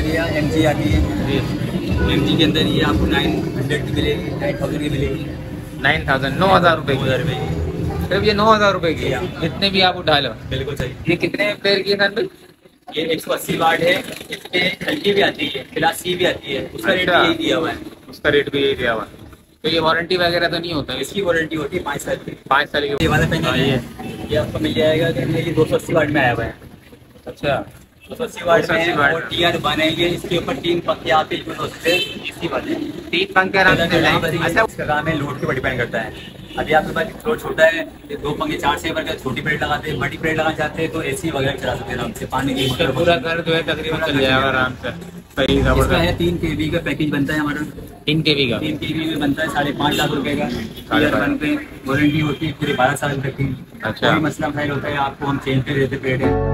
अगर ये M G आती है। एम जी के अंदर ये आपको नाइन हंड्रेड की मिलेगी नाइन थाउज़ेंड की मिलेगी। नाइन थाउज़ेंड नौ हज़ार रुपए दो की हज़ार रुपये की। सिर्फ़ ये नौ हज़ार रुपए की। हाँ। इतने भी आप उठा लो। बिल्कुल सही। ये कितने पेड़ की है खान ये एक सौ अस्सी वाट है इसमें हल्की भी आती है क्लास सी भी आती है उसका रेट अच्छा। भी यही दिया हुआ है। उसका रेट भी यही दिया हुआ है। तो ये वारंटी वगैरह तो नहीं होता है? इसकी वारंटी होती है पाँच साल की। पाँच साल की। ये वाला पेन हाँ, ये। आपको मिल जाएगा कि ये दो सौ अस्सी वाट में आया हुआ है। अच्छा। दो सौ अस्सी वाट 280 में। और टी आर इसके ऊपर तीन पंखे आते हैं हैं इसी तीन पंखे अच्छा इसका काम है लोड के ऊपर डिपेंड करता है। अभी आपके पास फ्लोर छोटा है दो पंखे चार से भर छोटी प्लेट लगाते हैं बड़ी प्लेट लगाना चाहते हैं तो एसी वगैरह चला सकते हैं आराम से पानी की पूरा घर जो है तकरीबन चल जाएगा आराम से। इसका है। तीन के का पैकेज बनता है हमारा। तीन के बी का? तीन के में बनता है साढ़े पाँच लाख रुपए का। बनते हैं वारंटी होती है पूरे बारह साल तक की। अच्छा। मसला फ़ाइल होता है आपको हम चेंज कर देते पेड़ अस्सलाम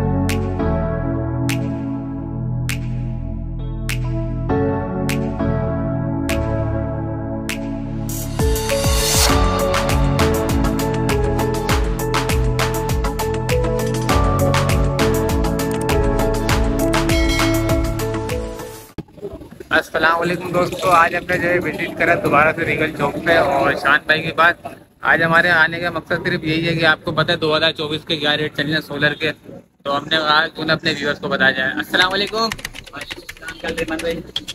वालेकुम दोस्तों, आज हमने जो है विज़िट करा दोबारा से रिगल चौक पे और शान भाई के बाद। आज हमारे आने का मकसद सिर्फ़ यही है कि आपको पता है 2024 के क्या रेट चल रहे हैं सोलर के। तो हमने आज ना अपने व्यूअर्स को बताया जाए। मन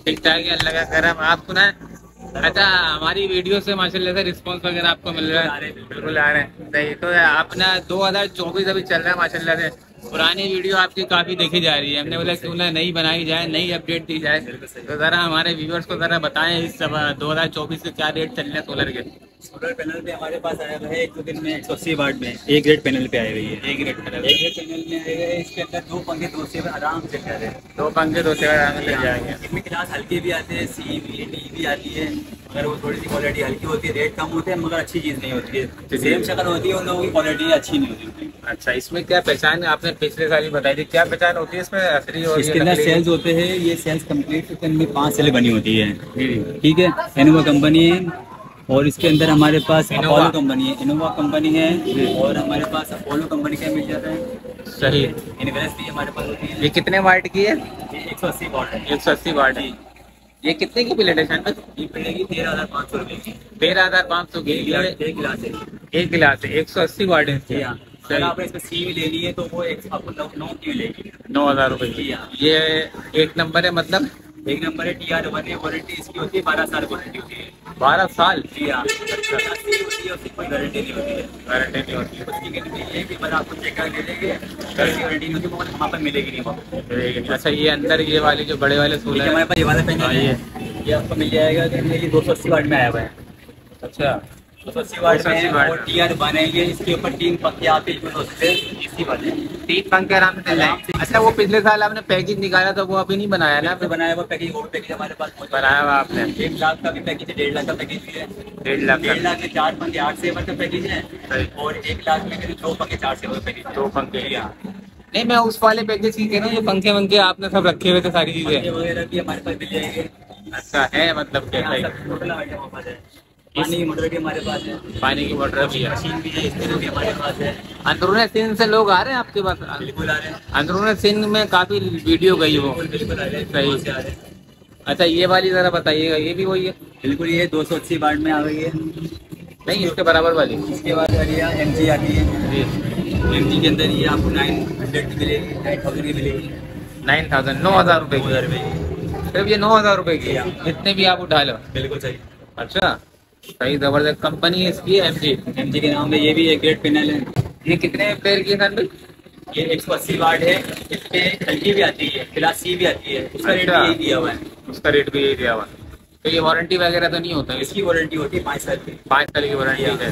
ठीक ठाक है, अल्लाह का करम। आप सुनाए। अच्छा हमारी वीडियो से माशाल्लाह से रिस्पांस वगैरह आपको मिल रहा है? बिल्कुल आ रहे हैं। सही तो अपना 2024 अभी चल रहा है माशाल्लाह से। पुरानी वीडियो आपकी काफ़ी देखी जा रही है। हमने बोला क्यों ना नई बनाई जाए नई अपडेट दी जाए? तो जरा हमारे व्यूअर्स को जरा बताएँ इस सब 2024 के क्या रेट चल रहे हैं सोलर के? सोलर पैनल पे हमारे पास आया हुआ है एक दो दिन में एक सौ अस्सी वाट में। एक ग्रेड पैनल पे आई हुई है। एक रेट एक ग्रेड पैनल में आए हुए इसके अंदर दो पंखे दो से आराम से कर रहे हैं। दो पंखे दो सेवा आराम से जाएँगे इनमें क्लास हल्के भी आते हैं सी भी डी भी आती है। मगर वो थोड़ी सी क्वालिटी हल्की होती है रेट कम होते हैं मगर अच्छी चीज़ नहीं होती है। सेम शक्ल होती है उन लोगों की क्वालिटी अच्छी नहीं होती। अच्छा इसमें क्या पहचान आपने पिछले साल ही बताई थी क्या पहचान होती है इसमें? असली और इसके अंदर सेल्स होते हैं ये सेल्स कंप्लीट अंदर पाँच सेल बनी होती है। ठीक है? इनोवा कंपनी है और इसके अंदर हमारे पास। अपोलो कंपनी है। इनोवा कंपनी है और हमारे पास अपोलो कंपनी का मिल जाता है। सही इन्वेस्ट भी हमारे पास होती है। ये कितने वाट की है? ये एक सौ अस्सी वॉट है। एक सौ अस्सी वाट है ये कितने की प्लेट है शायद ये पड़ेगी तेरह हज़ार पाँच सौ रुपए की। तेरह हज़ार पाँच सौ की। एक गिलास एक गिलास है। एक गिलास है एक सौ अस्सी वार्डन है इसकी। हाँ। अगर आपने इसमें सी भी लेनी है तो वो एक आपको नौ नौ की मिलेगी नौ हज़ार रुपए की। हाँ। ये एक नंबर है मतलब एक नंबर है टी आर वन है वारंटी इसकी होती है बारह साल वारंटी होती है। बारह साल? जी हाँ। सी होती है उसकी कोई गारंटी नहीं होती है। वारंटी नहीं होती। है उसकी गारंटी है कि बस आपको चेक कर दे देंगे। गारंटी नहीं होती वो वहाँ पर मिलेगी नहीं वहाँ। अच्छा ये अंदर ये वाली जो बड़े वाले सोलर हमारे पास ये वाला पेन हाँ, ये। ये आपको मिल जाएगा ये दो सौ अस्सी वाट में आया हुआ है। अच्छा। दो सौ अस्सी वाट 280 में और टी आर इसके ऊपर तीन पंखे आते होते हैं इसी वाले तीन पंखे आराम से चल अच्छा वो पिछले साल आपने पैकेज निकाला था वो अभी नहीं बनाया ना? बनाया हुआ पैकेज वो पैकेज हमारे पास बनाया हुआ आपने। एक लाख का भी पैकेज है डेढ़ लाख का पैकेज भी है। डेढ़ लाख डेढ़ लाख में चार पंखे आठ सेवर का पैकेज है। और एक लाख में दो पंखे चार सेवर का पैकेज दो पंखे हाँ। नहीं मैं उस वाले पैकेज की कह रहा हूँ जो पंखे वंखे आपने सब रखे हुए थे सारी चीज़ें। वगैरह भी हमारे पास मिल जाएँगे। अच्छा है मतलब कैसा ही है पानी की मोटर भी हमारे पास है। पानी की मोटर भी है। मशीन भी है स्टेनो भी हमारे पास है। अंदरूनी सिंध से लोग आ रहे हैं आपके पास? बिल्कुल आ रहे हैं। अंदरूनी सिंध में काफ़ी वीडियो गई वो आ रहे हैं। सही। आ रहे हैं। अच्छा ये वाली जरा बताइएगा ये भी वही है? बिल्कुल ये दो सौ अस्सी वाट में आ गई है। नहीं इसके बराबर वाली। इसके बाद अरिया एम जी आती है। एम जी के अंदर ये आपको नाइन हंड्रेड की मिलेगी नाइन थाउज़ेंड की मिलेगी। नाइन थाउज़ेंड नौ हज़ार रुपए की। रुपये की। सिर्फ़ ये नौ हज़ार रुपए की। हाँ। इतने भी आप उठा लो। बिल्कुल सही। अच्छा। सही ज़बरदस्त कंपनी है इसकी एम जी एम जी के नाम में ये भी एक ग्रेड पैनल है। ये कितने पेड़ की है खान भाई ये एक सौ अस्सी वाट है इसमें हल्की भी आती है क्लास सी भी आती है उसका रेट भी अच्छा। यही दिया हुआ है। उसका रेट भी यही दिया हुआ है। तो ये वारंटी वगैरह तो नहीं होता है? इसकी वारंटी होती है पाँच साल की। पाँच साल की वारंटी है।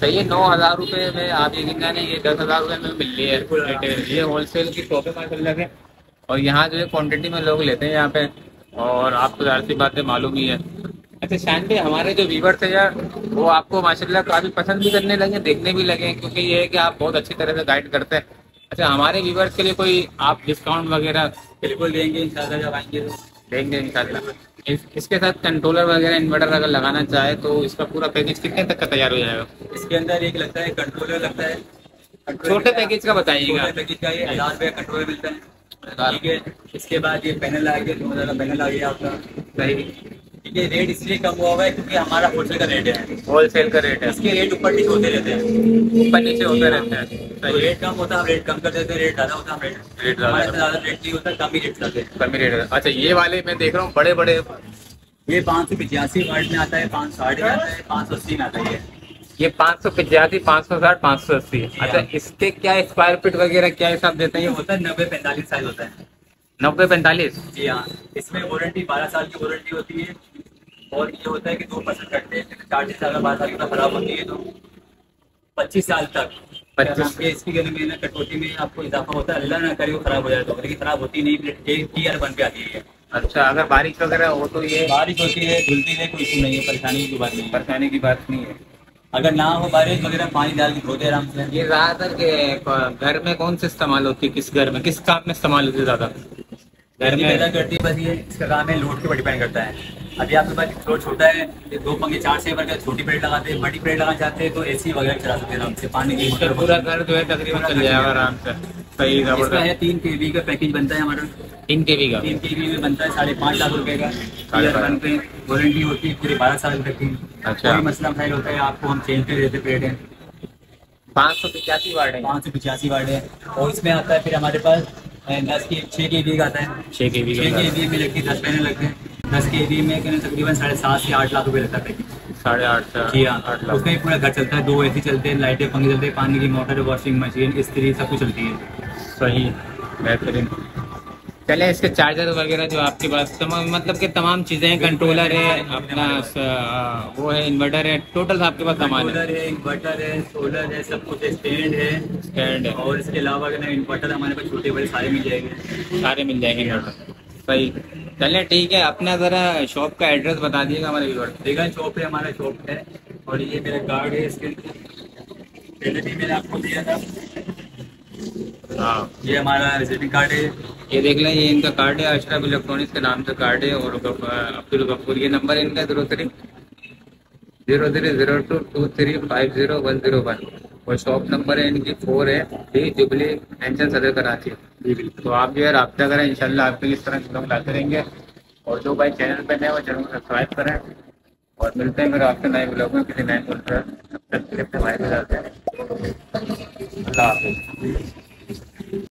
सही है नौ हज़ार रुपए में आप यकीन जाने ये दस हज़ार रुपए में मिल रही है। रिटेल ये होलसेल की शॉप है माशाल्लाह से और यहाँ जो है क्वांटिटी में लोग लेते हैं यहाँ पे और आपको ज़ाहिर सी बातें मालूम ही है। अच्छा शान भाई हमारे जो व्यूवर थे यार वो आपको माशाल्लाह काफ़ी पसंद भी करने लगे देखने भी लगे क्योंकि ये है कि आप बहुत अच्छी तरह से गाइड करते हैं। अच्छा हमारे व्यूवर्स के लिए कोई आप डिस्काउंट वगैरह बिल्कुल देंगे इंशाल्लाह जब आएँगे तो? देंगे इंशाल्लाह। इस, इसके साथ कंट्रोलर वगैरह इन्वर्टर अगर लगाना चाहे तो इसका पूरा पैकेज कितने तक का तैयार हो जाएगा? इसके अंदर एक लगता है कंट्रोलर लगता है। छोटे पैकेज का बताइएगा। पैकेज का ये हज़ार रुपये कंट्रोलर मिलता है। ठीक है इसके बाद ये पैनल आ गया दो हज़ार का पैनल आ गया आपका। सही। ठीक रेट इसलिए कम हुआ हुआ है क्योंकि हमारा होलसेल का रेट है। होलसेल का रेट है। इसके रेट ऊपर नीचे होते रहते हैं। ऊपर नीचे होते रहते हैं। तो रेट कम होता है हम रेट कम कर देते हैं रेट ज़्यादा होता है हम रेट रेट ज़्यादा ज़्यादा रेट नहीं होता कम ही रेट हैं। कमी अच्छा ये वाले मैं देख रहा हूँ बड़े बड़े ये पाँच सौ पिचासी वाट में आता है पाँच सौ साठ में आता है पाँच सौ अस्सी में आता है। ये ये पाँच सौ पचासी पाँच सौ साठ पाँच सौ अस्सी। अच्छा इसके क्या स्क्वायर फीट वगैरह क्या हिसाब देते हैं? ये ये होता है नब्बे पैंतालीस साइज़ होता है। नब्बे पैंतालीस? जी हाँ। इसमें वारंटी बारह साल की वारंटी होती है। और ये होता है कि दो परसेंट कटते हैं चार्जेस अगर बारह साल की खराब होती है तो पच्चीस साल तक। 25 25 के इसकी गर्मी में ना कटौती में आपको इजाफा होता है अल्लाह ना करे वो खराब हो जाए तो लेकिन खराब होती नहीं एक टी आर बन पे आती है। अच्छा अगर बारिश वगैरह हो तो ये बारिश होती है धुलती है कोई इशू नहीं है परेशानी की बात नहीं परेशानी की बात नहीं है। अगर ना हो बारिश वगैरह पानी डाल के धोते आराम से। ये ज़्यादातर के घर में कौन से इस्तेमाल होती है किस घर में किस काम में इस्तेमाल होती है ज़्यादा? गर्मी पैदा करती है बस ये इसका काम है लोड के ऊपर डिपेंड करता है। अभी आपके पास लोड छोटा है दो पंखे चार से भर छोटी प्लेट लगाते हैं बड़ी प्लेट लगाना चाहते हैं तो एसी वगैरह चला सकते हैं आराम से पानी की इसका पूरा घर जो है तकरीबन चल जाएगा आराम से। सही इसका है तीन के का पैकेज बनता है हमारा। तीन के का? तीन के में बनता है साढ़े पाँच लाख रुपए का। वारंटी होती है पूरे बारह साल तक की। अच्छा। मसला मसाइल होता है आपको हम चेंज कर देते प्लेट है। पाँच सौ पचासी वाट है। पाँच सौ पिचासी वाट है। और इसमें आता है फिर हमारे पास दस के छः के बी का आता है। छः के छः के बी में लगती है दस पैनल लगते हैं। दस के बी में कहने तकरीबन साढ़े सात से आठ लाख रुपए लगता है पैकेज साढ़े आठ से जी हाँ। आठ लाख। उसमें पूरा घर चलता है दो एसी चलते हैं लाइटें पंखे चलते हैं पानी की मोटर वॉशिंग मशीन इस तरीके सब कुछ चलती है। सही बेहतरीन। चले इसके चार्जर वगैरह जो आपके पास तमाम मतलब कि तमाम चीज़ें हैं कंट्रोलर है अपना वो है इन्वर्टर है टोटल आपके पास सामान है। इन्वर्टर है सोलर है सब कुछ स्टैंड है। स्टैंड है। और इसके अलावा अगर इन्वर्टर हमारे पास छोटे बड़े सारे मिल जाएँगे। सारे मिल जाएँगे इन्वर्टर सही। चलिए ठीक है अपना ज़रा शॉप का एड्रेस बता दिएगा हमारे व्यूवर देखा शॉप पे हमारा शॉप है। और ये मेरा कार्ड है इसके पहले भी मैंने आपको दिया था। हाँ। ये हमारा विजिटिंग कार्ड है। ये देख लें, ये इनका कार्ड है अशरफ इलेक्ट्रॉनिक्स के नाम से कार्ड है और अब्दुल गफूर ये नंबर है इनका zero three zero three zero two two three five zero one zero one और शॉप नंबर है इनकी फोर है डी जुबली टेंशन सदर कराची। जी तो आप जो है, रब्ता करें, इंशाल्लाह आपके लिए इस तरह के लाते रहेंगे। और जो भाई चैनल पर नए वो चैनल सब्सक्राइब करें। और मिलते हैं फिर आपके नए ब्लॉग में, किसी नए मुल्क तब तक के लिए भाई जाते हैं। अल्लाह हाफिज़।